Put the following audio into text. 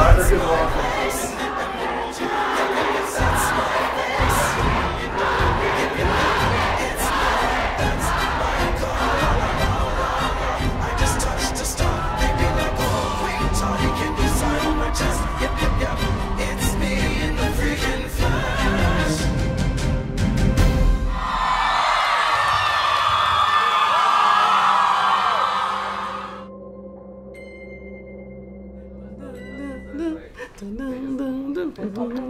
Tiger is awesome. dun, dun, dun,